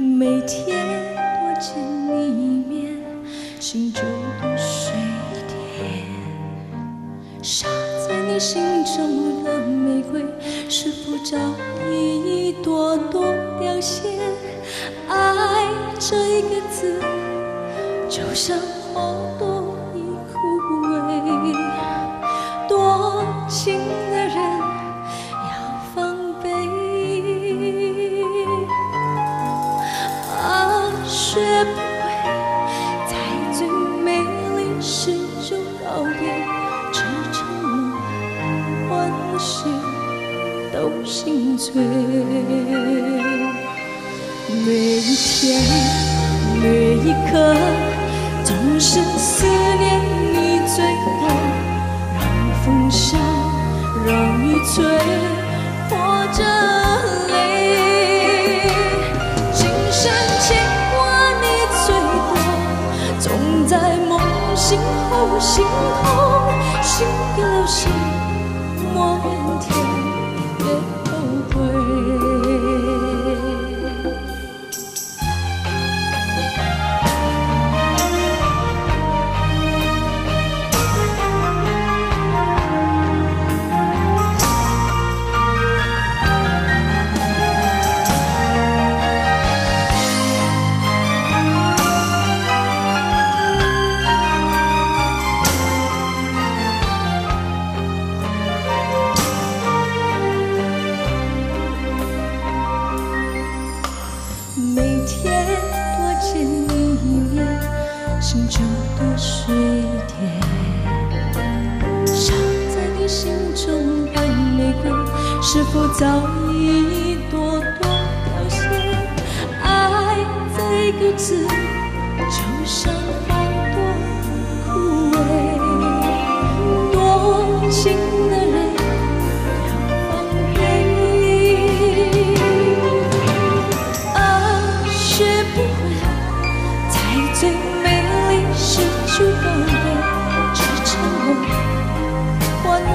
每天多见你一面，心就多水点。傻在你心中的玫瑰，是否早已一朵朵凋谢？爱这一个字，就像花朵已枯萎。多情的人都心醉。每一天，每一刻，总是思念你最多。让风沙，让雨吹，或者泪。今生牵挂你最多，总在梦醒后心痛，心的流水莫怨天，đến không về 心就多水点。傻在你心中的玫瑰，是否早已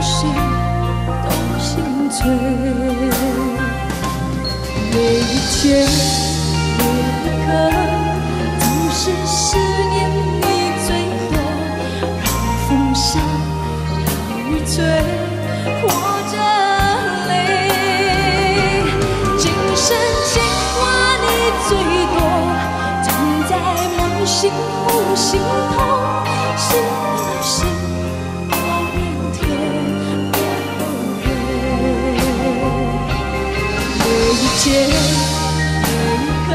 谁都心醉。每一天，每一刻，都是思念你最多，让风沙，让雨吹，或者泪。今生牵挂你最多，总在梦醒后心痛，是不是这一刻，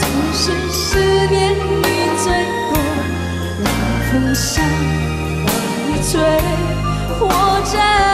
总是思念你最多，冷风向我吹，我站。